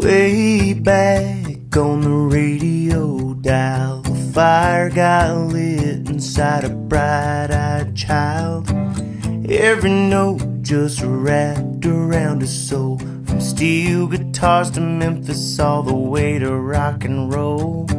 Way back on the radio dial, a fire got lit inside a bright eyed child. Every note just wrapped around his soul. From steel guitars to Memphis, all the way to rock and roll.